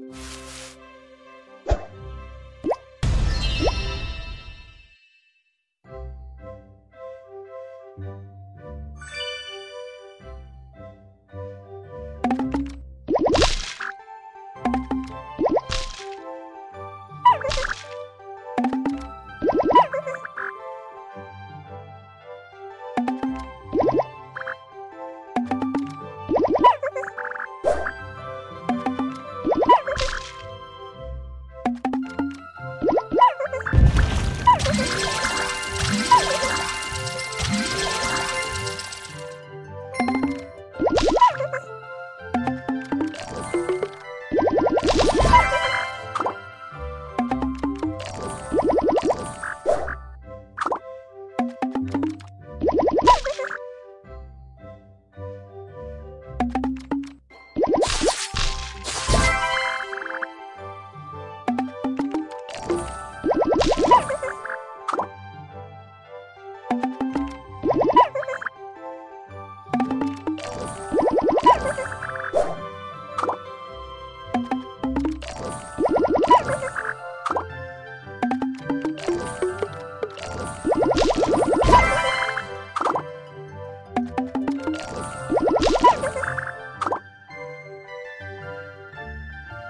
you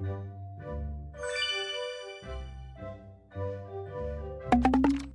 Thank you